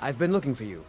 I've been looking for you.